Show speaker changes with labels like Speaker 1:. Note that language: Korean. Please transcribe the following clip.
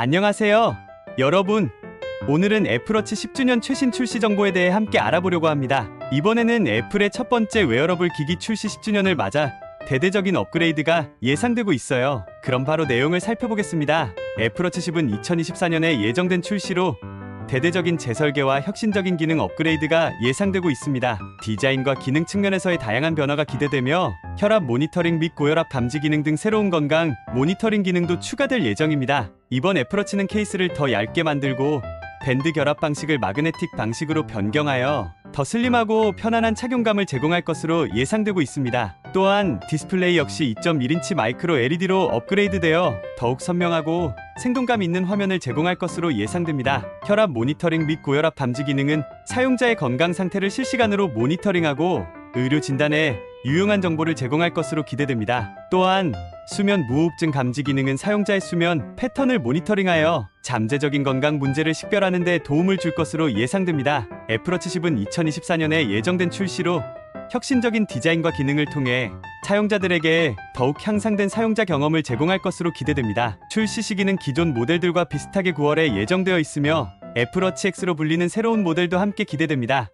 Speaker 1: 안녕하세요. 여러분. 오늘은 애플워치 10주년 최신 출시 정보에 대해 함께 알아보려고 합니다. 이번에는 애플의 첫 번째 웨어러블 기기 출시 10주년을 맞아 대대적인 업그레이드가 예상되고 있어요. 그럼 바로 내용을 살펴보겠습니다. 애플워치 10은 2024년에 예정된 출시로 대대적인 재설계와 혁신적인 기능 업그레이드가 예상되고 있습니다. 디자인과 기능 측면에서의 다양한 변화가 기대되며 혈압 모니터링 및 고혈압 감지 기능 등 새로운 건강 모니터링 기능도 추가될 예정입니다. 이번 애플워치는 케이스를 더 얇게 만들고 밴드 결합 방식을 마그네틱 방식으로 변경하여 더 슬림하고 편안한 착용감을 제공할 것으로 예상되고 있습니다. 또한 디스플레이 역시 2.1인치 마이크로 LED로 업그레이드되어 더욱 선명하고 생동감 있는 화면을 제공할 것으로 예상됩니다. 혈압 모니터링 및 고혈압 감지 기능은 사용자의 건강 상태를 실시간으로 모니터링하고 의료 진단에 유용한 정보를 제공할 것으로 기대됩니다. 또한 수면 무호흡증 감지 기능은 사용자의 수면 패턴을 모니터링하여 잠재적인 건강 문제를 식별하는 데 도움을 줄 것으로 예상됩니다. 애플워치 10은 2024년에 예정된 출시로 혁신적인 디자인과 기능을 통해 사용자들에게 더욱 향상된 사용자 경험을 제공할 것으로 기대됩니다. 출시 시기는 기존 모델들과 비슷하게 9월에 예정되어 있으며 애플워치 X로 불리는 새로운 모델도 함께 기대됩니다.